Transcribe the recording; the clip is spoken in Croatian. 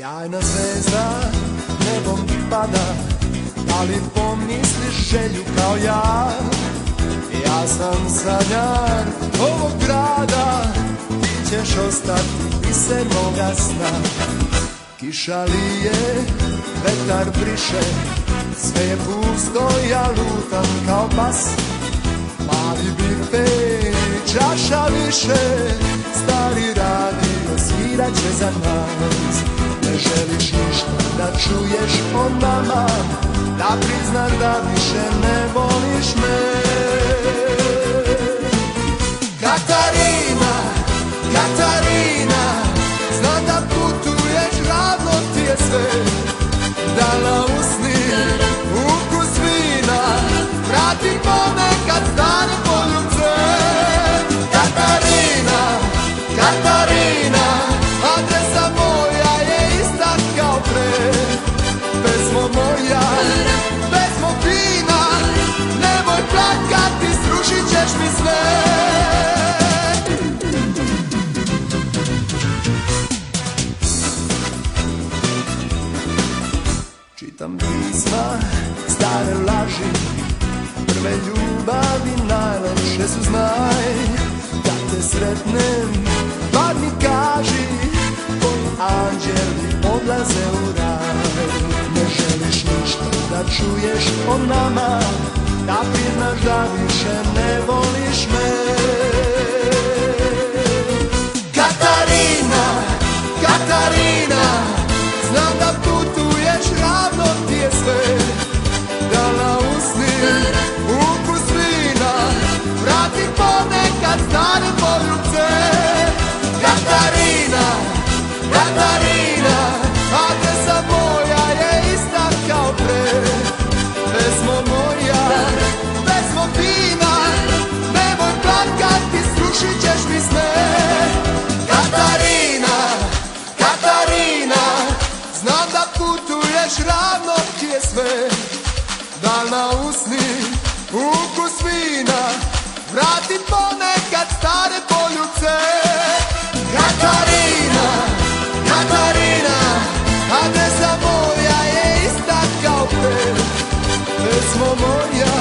Sjajna zvezda nebom pada Da li pomisliš želju kao ja. Ja sam sanjar ovog grada Ti ćeš ostati biser moga sna. Kiša lije, vetar briše Sve je pusto, ja lutam kao pas. Mali bife, čaša više Stari radio svirat će za nas Ne želiš ništa da čuješ o nama Da priznaš da više ne voliš me. Katarina, Katarina Znam da putuješ, ravno ti je sve. Da na usni ukus vina Vrati ponekad stane poljubce. Katarina, Katarina Adresa stare laži Prve ljubavi najlepše su znaj Kad te sretnem, bar mi kaži. Koji anđeli odlaze u raj. Ne želiš ništa da čuješ o nama Da priznaš da više ne voliš me. Katarina, Katarina Znam da putuješ, ravno sve Da na usni ukus vina Vrati ponekad stare poljuce. Katarina, Katarina A desa moja je ista kao pre smo moja.